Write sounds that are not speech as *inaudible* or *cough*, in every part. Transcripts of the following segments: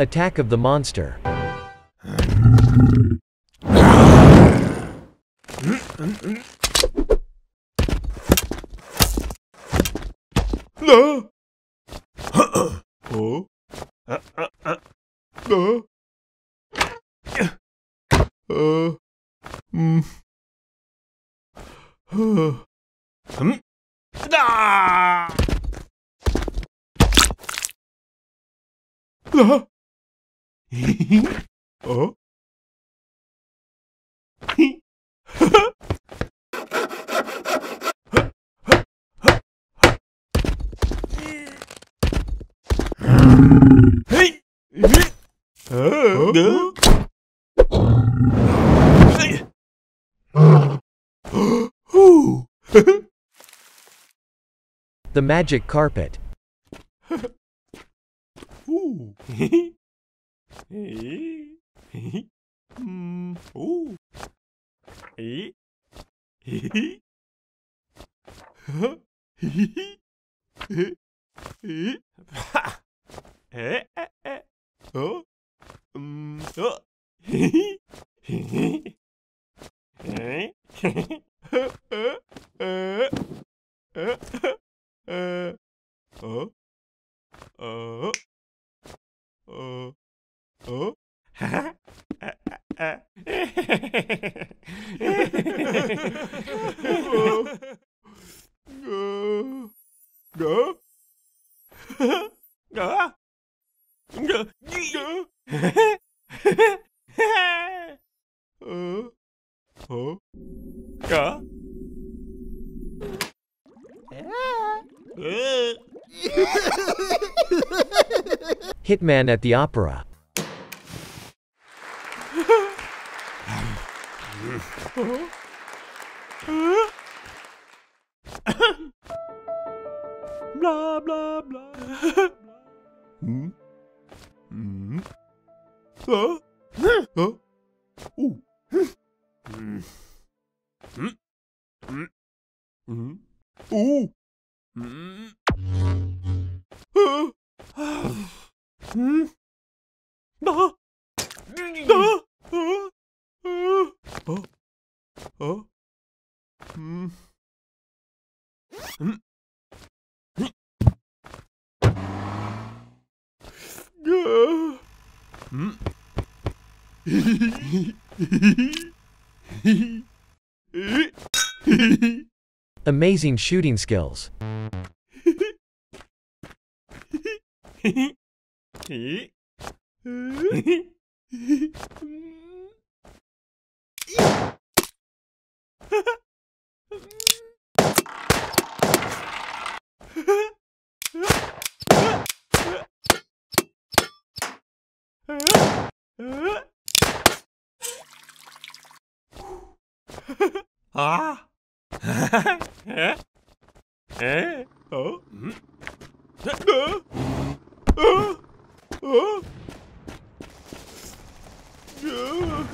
Attack of the monster. No. oh. Uh, uh, uh. No. Uh. Mm. Uh. Hmm. Ah! Ah! Oh. The magic carpet. *laughs* Mm. Ooh. Eh? Huh? Eh? Eh? Eh? Eh? Oh? Mm. Oh. Eh? Eh? Eh? Eh? Oh? Hitman at the opera. Blah blah blah. Hmm. Hmm. Huh? Huh? Ooh. Hmm. Hmm. Hmm. Ooh. Hmm. Huh? Hmm. Ah. Ah. Ah. Ah. Oh. Oh. Hmm. Hmm. Hmm. Amazing shooting skills. Ah. Eh? Eh? Oh? Ah. Ah. Ah. Ah.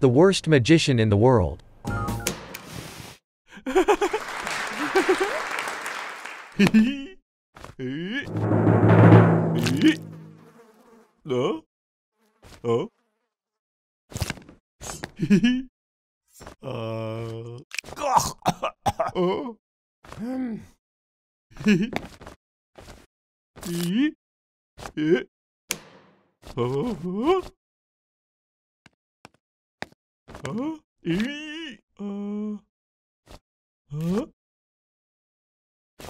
The worst magician in the world. *laughs* Uh. Oh. Hmm. Eh? Oh. Oh. Eh? Uh. Huh?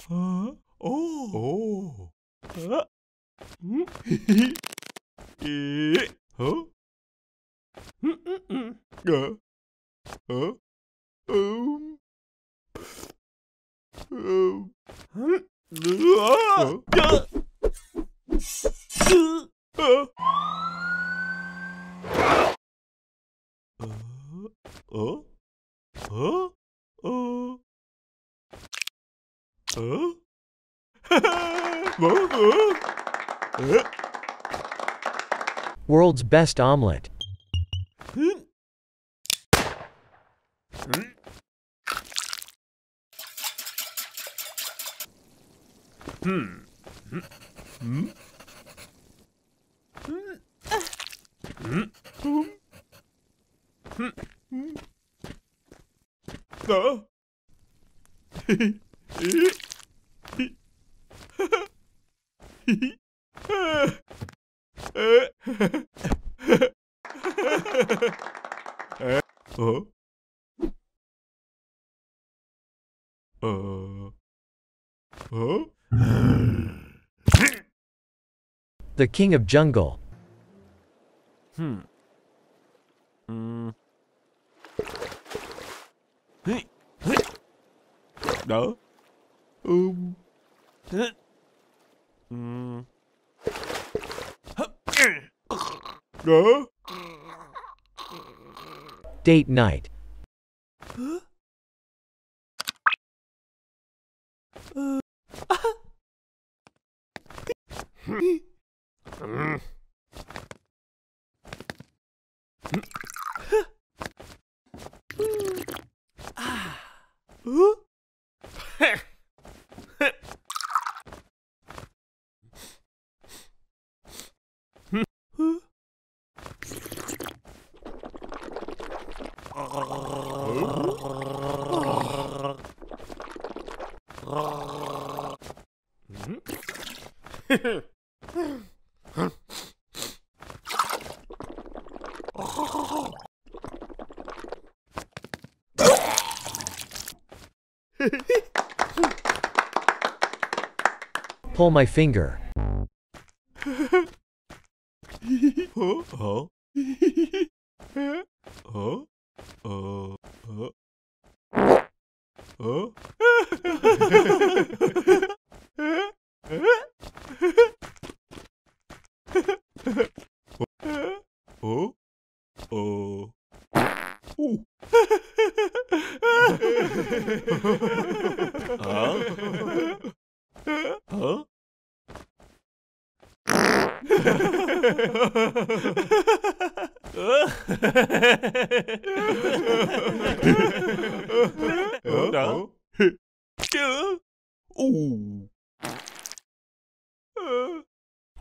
Huh? Oh. Oh. Huh? Hmm? Eh? Huh? World's best omelet. 어? Uh. Huh? the King of Jungle. Hmm. Hmm. No. Um. Hmm. No. Date night. *laughs* ah. *laughs* Pull my finger. *laughs* 어? oh, oh, oh. huh? Huh?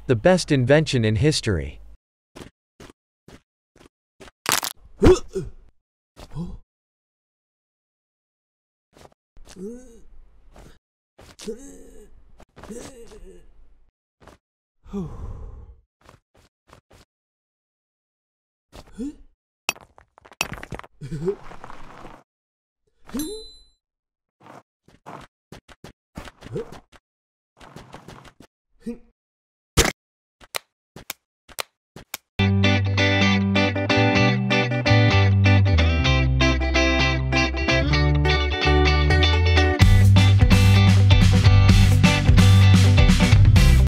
The best invention in history. *laughs*